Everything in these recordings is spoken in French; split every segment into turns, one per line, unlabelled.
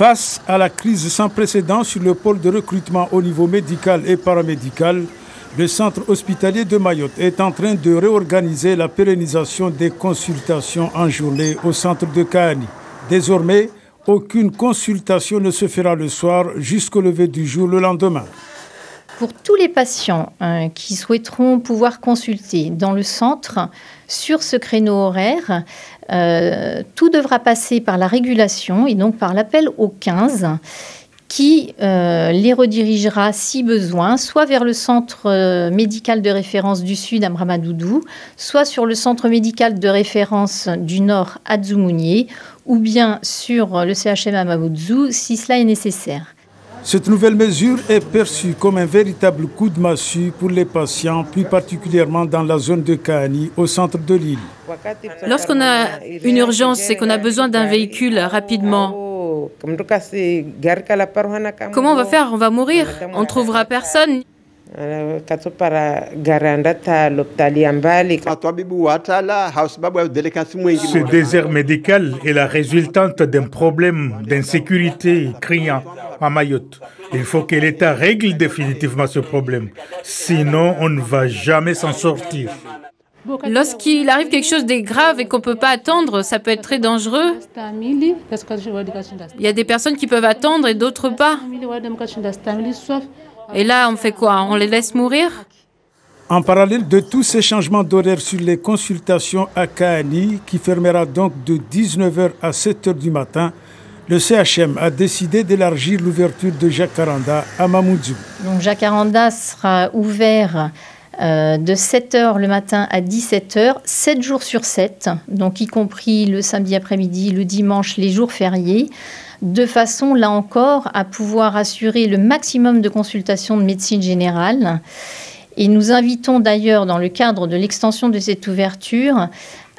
Face à la crise sans précédent sur le pôle de recrutement au niveau médical et paramédical, le centre hospitalier de Mayotte est en train de réorganiser la pérennisation des consultations en journée au centre de Kahani. Désormais, aucune consultation ne se fera le soir jusqu'au lever du jour le lendemain.
Pour tous les patients euh, qui souhaiteront pouvoir consulter dans le centre sur ce créneau horaire, euh, tout devra passer par la régulation et donc par l'appel au 15 qui euh, les redirigera, si besoin, soit vers le centre euh, médical de référence du Sud à Mramadoudou, soit sur le centre médical de référence du Nord à Djoumounié, ou bien sur le CHM à Maboudzou, si cela est nécessaire.
Cette nouvelle mesure est perçue comme un véritable coup de massue pour les patients, plus particulièrement dans la zone de Kahani, au centre de l'île.
Lorsqu'on a une urgence et qu'on a besoin d'un véhicule rapidement, Comment on va faire? On va mourir On ne trouvera personne.
Ce désert médical est la résultante d'un problème d'insécurité criant à Mayotte. Il faut que l'État règle définitivement ce problème. Sinon, on ne va jamais s'en sortir.
Lorsqu'il arrive quelque chose de grave et qu'on ne peut pas attendre, ça peut être très dangereux. Il y a des personnes qui peuvent attendre et d'autres pas. Et là, on fait quoi? On les laisse mourir?
En parallèle de tous ces changements d'horaire sur les consultations à Kahani, qui fermera donc de 19h à 7h du matin, le CHM a décidé d'élargir l'ouverture de Jacaranda à Mamoudzou.
Donc Jacaranda sera ouvert euh, de 7h le matin à 17h, 7 jours sur 7, donc y compris le samedi après-midi, le dimanche, les jours fériés, de façon, là encore, à pouvoir assurer le maximum de consultations de médecine générale. Et nous invitons d'ailleurs, dans le cadre de l'extension de cette ouverture,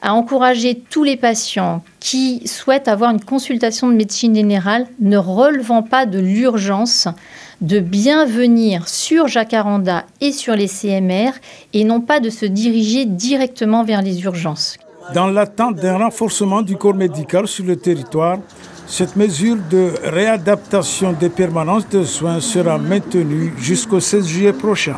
à encourager tous les patients qui souhaitent avoir une consultation de médecine générale ne relevant pas de l'urgence de bien venir sur Jacaranda et sur les CMR et non pas de se diriger directement vers les urgences.
Dans l'attente d'un renforcement du corps médical sur le territoire, cette mesure de réadaptation des permanences de soins sera maintenue jusqu'au 16 juillet prochain.